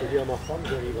cest ma femme, j'arrive à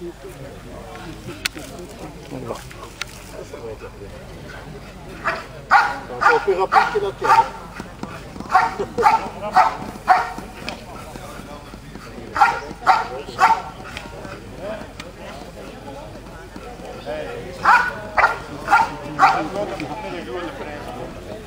Vamos lá. Tá um pouco rápido que não Hey.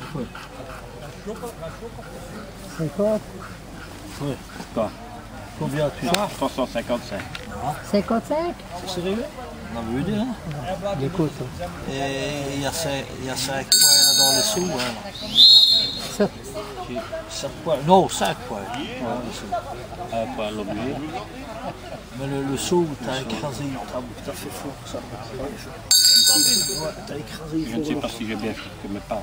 50 Oui. Quoi Combien tu as 355. 55 C'est sérieux On a vu dire. Hein. Écoute. Hein. Et il y a 5 points dans les sous. Hein. 5 poils Non, 5 poils. Ouais, poil Mais le, saut t'as écrasé, t'as fait fort ça. t'as écrasé. Je ne sais pas si j'ai bien fait mes pas.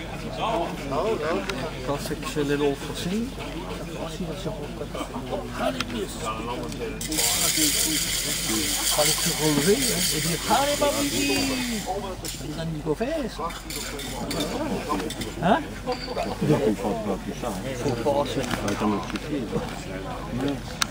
Dat ik een little voorzien. Als je dat zo goed kan. Kan ik ze gewoon weer? Ik heb haar in mijn Ik kan niet over. Dat komt vast wel te samen. Voor Ik Dat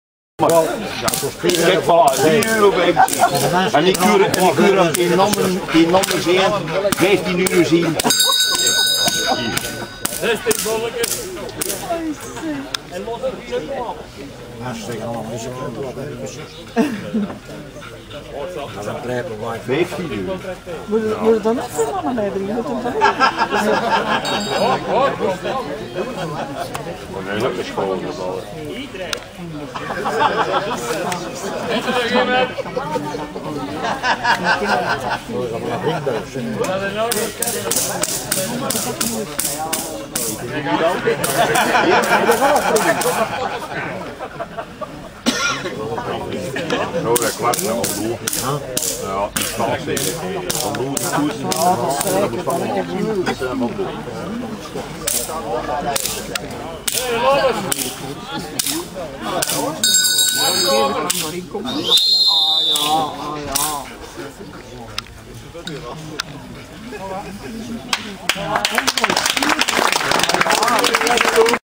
Kijk, voilà, 3 op En die die nummer, 15 uur zien. bolletjes. En los het hier op. Hartstikke allemaal. Ja, dat blijft maar 15 uur. Moet het, moet het dan afkomen, maar nee, je moet hem dan afkomen. Nee, dat is gewoon de bal. Ik Nou, dat kwart op doel. Ja, het is vals tegen. Van doel te koersen, dat moet Dat is eh, van doel. Hey, Ah ja, ah ja. Ja,